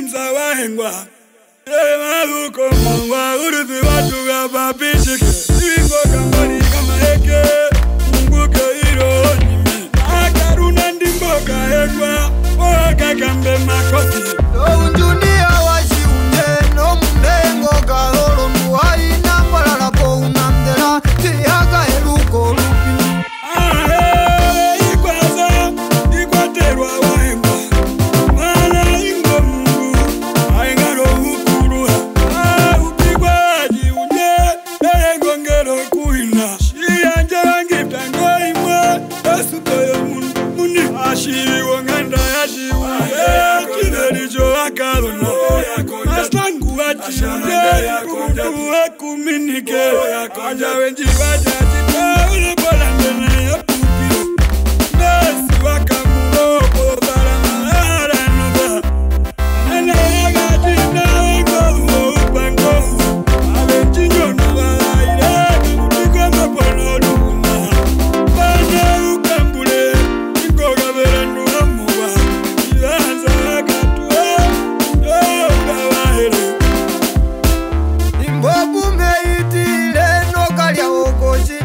msa wahengwa Maluko mangwa Uruthi watu wa papishike Singo kamboni kama heke yakunja wekuminike anja wenjivajaa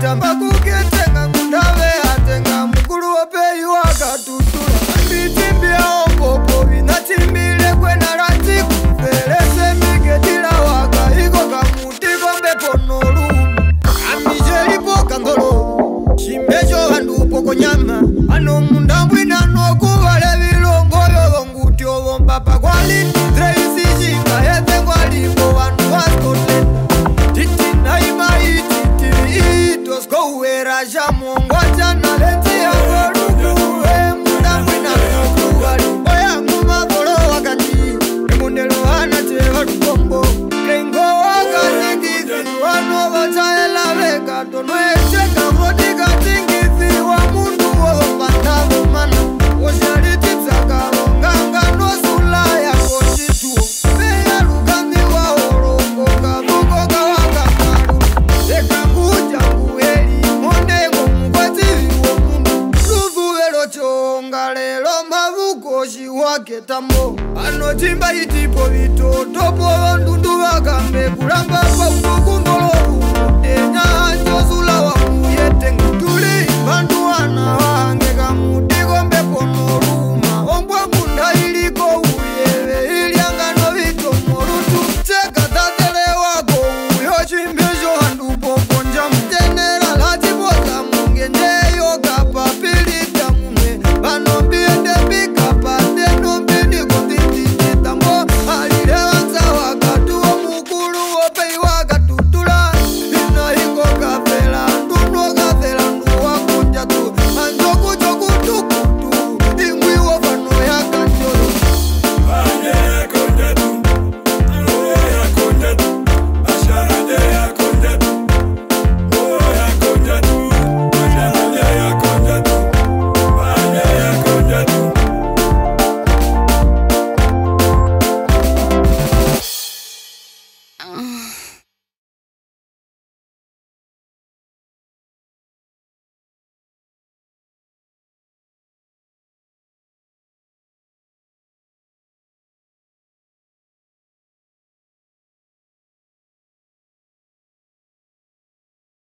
tambakuketenga kundawe uwera jamongo jano kubonga lelo mavukozhi wake tambo anotimba itipo vitotopo vandundu vakambe kuramba kwakukumbolo